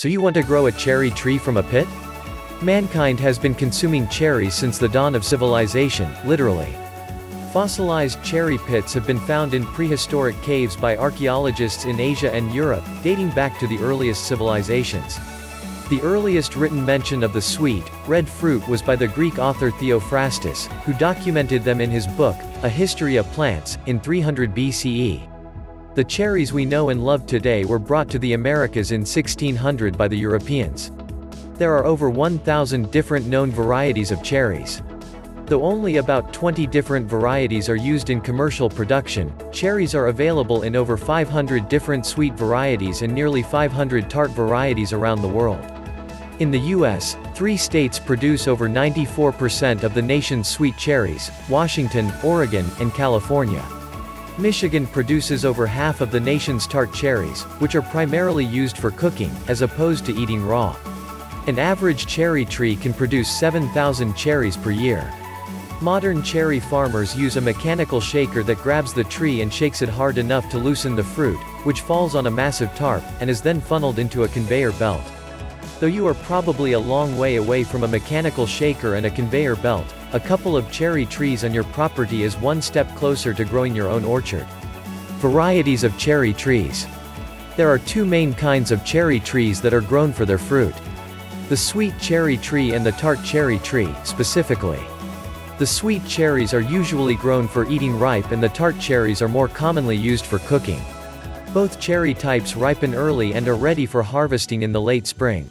So you want to grow a cherry tree from a pit? Mankind has been consuming cherries since the dawn of civilization, literally. Fossilized cherry pits have been found in prehistoric caves by archaeologists in Asia and Europe, dating back to the earliest civilizations. The earliest written mention of the sweet, red fruit was by the Greek author Theophrastus, who documented them in his book, A History of Plants, in 300 BCE. The cherries we know and love today were brought to the Americas in 1600 by the Europeans. There are over 1,000 different known varieties of cherries. Though only about 20 different varieties are used in commercial production, cherries are available in over 500 different sweet varieties and nearly 500 tart varieties around the world. In the U.S., three states produce over 94% of the nation's sweet cherries, Washington, Oregon, and California. Michigan produces over half of the nation's tart cherries, which are primarily used for cooking, as opposed to eating raw. An average cherry tree can produce 7,000 cherries per year. Modern cherry farmers use a mechanical shaker that grabs the tree and shakes it hard enough to loosen the fruit, which falls on a massive tarp, and is then funneled into a conveyor belt. Though you are probably a long way away from a mechanical shaker and a conveyor belt, a couple of cherry trees on your property is one step closer to growing your own orchard. Varieties of cherry trees. There are two main kinds of cherry trees that are grown for their fruit. The sweet cherry tree and the tart cherry tree, specifically. The sweet cherries are usually grown for eating ripe and the tart cherries are more commonly used for cooking. Both cherry types ripen early and are ready for harvesting in the late spring.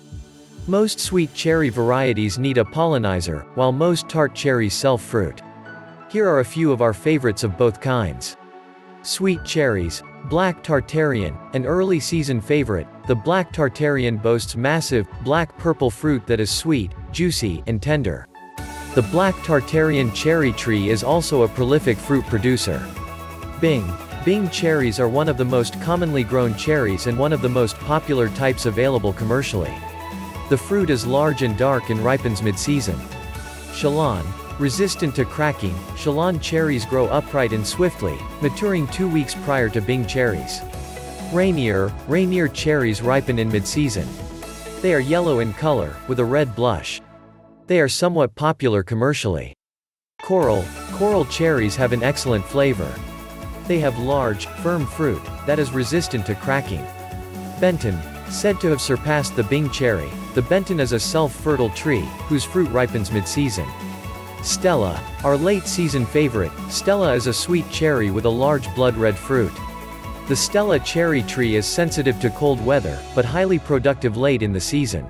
Most sweet cherry varieties need a pollinizer, while most tart cherries self-fruit. Here are a few of our favorites of both kinds. Sweet cherries, Black Tartarian, an early season favorite, the Black Tartarian boasts massive, black-purple fruit that is sweet, juicy, and tender. The Black Tartarian cherry tree is also a prolific fruit producer. Bing. Bing cherries are one of the most commonly grown cherries and one of the most popular types available commercially. The fruit is large and dark and ripens mid-season. Chelan. Resistant to cracking, Chelan cherries grow upright and swiftly, maturing two weeks prior to Bing cherries. Rainier. Rainier cherries ripen in mid-season. They are yellow in color, with a red blush. They are somewhat popular commercially. Coral. Coral cherries have an excellent flavor. They have large, firm fruit, that is resistant to cracking. Benton. Said to have surpassed the Bing cherry, the Benton is a self-fertile tree, whose fruit ripens mid-season. Stella, our late-season favorite, Stella is a sweet cherry with a large blood-red fruit. The Stella cherry tree is sensitive to cold weather, but highly productive late in the season.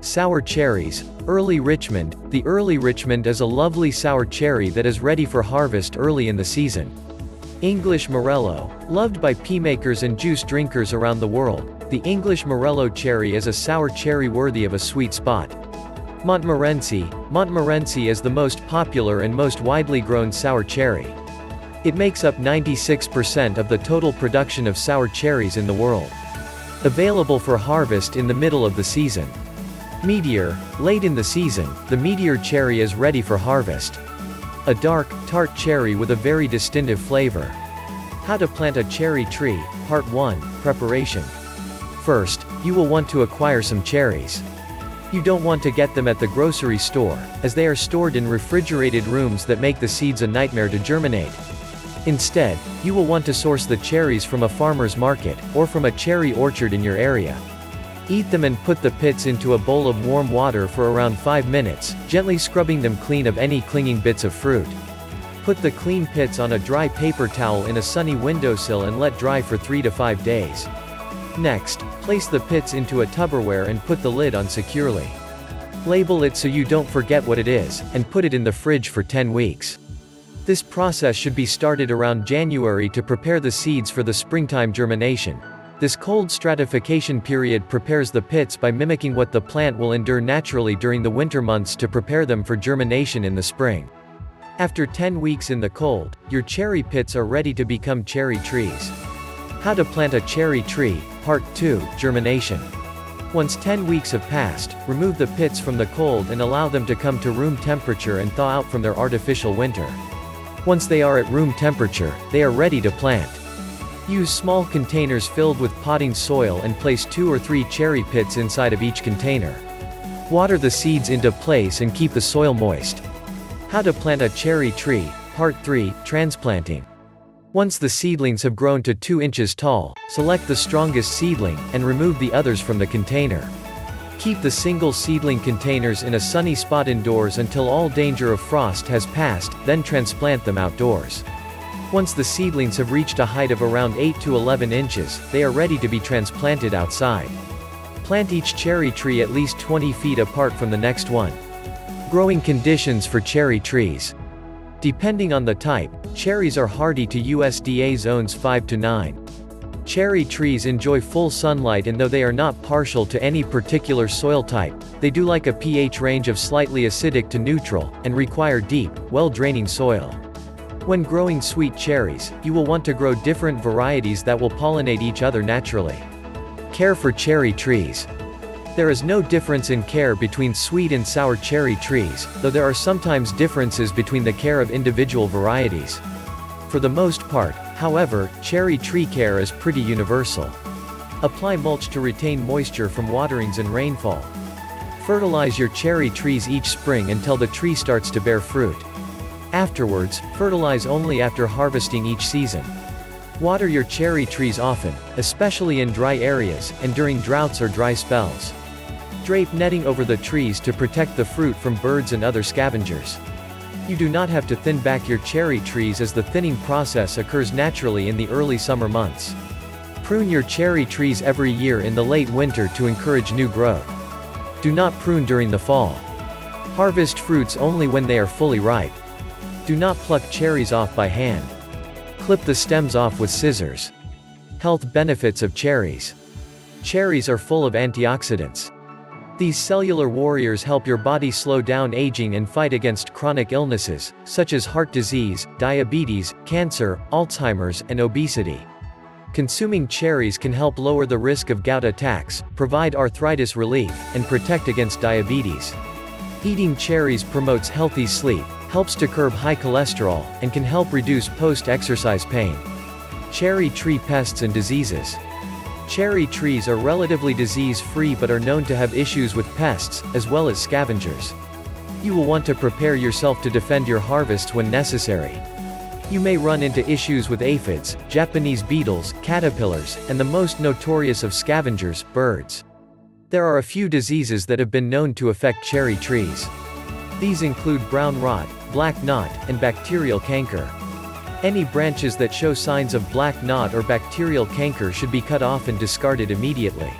Sour cherries, Early Richmond, the Early Richmond is a lovely sour cherry that is ready for harvest early in the season. English Morello, loved by pea makers and juice drinkers around the world, the English Morello cherry is a sour cherry worthy of a sweet spot. Montmorency, Montmorency is the most popular and most widely grown sour cherry. It makes up 96% of the total production of sour cherries in the world. Available for harvest in the middle of the season. Meteor, late in the season, the meteor cherry is ready for harvest. A dark, tart cherry with a very distinctive flavor. How to plant a cherry tree, Part 1, Preparation. First, you will want to acquire some cherries. You don't want to get them at the grocery store, as they are stored in refrigerated rooms that make the seeds a nightmare to germinate. Instead, you will want to source the cherries from a farmer's market, or from a cherry orchard in your area. Eat them and put the pits into a bowl of warm water for around 5 minutes, gently scrubbing them clean of any clinging bits of fruit. Put the clean pits on a dry paper towel in a sunny windowsill and let dry for 3 to 5 days. Next, place the pits into a Tupperware and put the lid on securely. Label it so you don't forget what it is, and put it in the fridge for 10 weeks. This process should be started around January to prepare the seeds for the springtime germination. This cold stratification period prepares the pits by mimicking what the plant will endure naturally during the winter months to prepare them for germination in the spring. After 10 weeks in the cold, your cherry pits are ready to become cherry trees. How to plant a cherry tree, Part 2, Germination. Once 10 weeks have passed, remove the pits from the cold and allow them to come to room temperature and thaw out from their artificial winter. Once they are at room temperature, they are ready to plant. Use small containers filled with potting soil and place two or three cherry pits inside of each container. Water the seeds into place and keep the soil moist. How to plant a cherry tree, Part 3, Transplanting. Once the seedlings have grown to 2 inches tall, select the strongest seedling, and remove the others from the container. Keep the single seedling containers in a sunny spot indoors until all danger of frost has passed, then transplant them outdoors. Once the seedlings have reached a height of around 8 to 11 inches, they are ready to be transplanted outside. Plant each cherry tree at least 20 feet apart from the next one. Growing conditions for cherry trees. Depending on the type, cherries are hardy to USDA zones 5 to 9. Cherry trees enjoy full sunlight and though they are not partial to any particular soil type, they do like a pH range of slightly acidic to neutral, and require deep, well-draining soil. When growing sweet cherries, you will want to grow different varieties that will pollinate each other naturally. Care for cherry trees. There is no difference in care between sweet and sour cherry trees, though there are sometimes differences between the care of individual varieties. For the most part, however, cherry tree care is pretty universal. Apply mulch to retain moisture from waterings and rainfall. Fertilize your cherry trees each spring until the tree starts to bear fruit. Afterwards, fertilize only after harvesting each season. Water your cherry trees often, especially in dry areas, and during droughts or dry spells. Drape netting over the trees to protect the fruit from birds and other scavengers. You do not have to thin back your cherry trees as the thinning process occurs naturally in the early summer months. Prune your cherry trees every year in the late winter to encourage new growth. Do not prune during the fall. Harvest fruits only when they are fully ripe. Do not pluck cherries off by hand. Clip the stems off with scissors. Health benefits of cherries. Cherries are full of antioxidants. These cellular warriors help your body slow down aging and fight against chronic illnesses, such as heart disease, diabetes, cancer, Alzheimer's, and obesity. Consuming cherries can help lower the risk of gout attacks, provide arthritis relief, and protect against diabetes. Eating cherries promotes healthy sleep, helps to curb high cholesterol, and can help reduce post-exercise pain. Cherry tree pests and diseases. Cherry trees are relatively disease-free but are known to have issues with pests, as well as scavengers. You will want to prepare yourself to defend your harvests when necessary. You may run into issues with aphids, Japanese beetles, caterpillars, and the most notorious of scavengers, birds. There are a few diseases that have been known to affect cherry trees. These include brown rot, black knot, and bacterial canker. Any branches that show signs of black knot or bacterial canker should be cut off and discarded immediately.